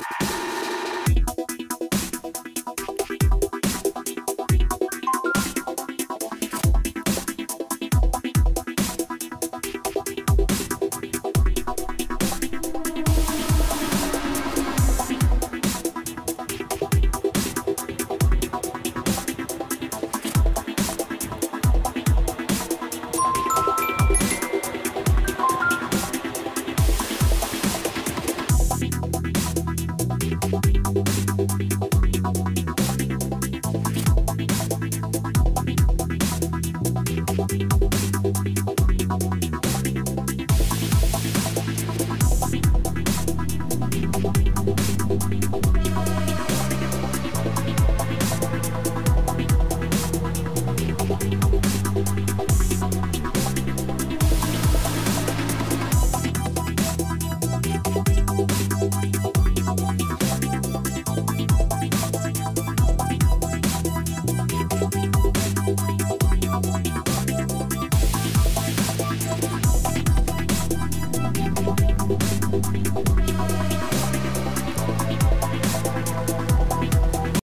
you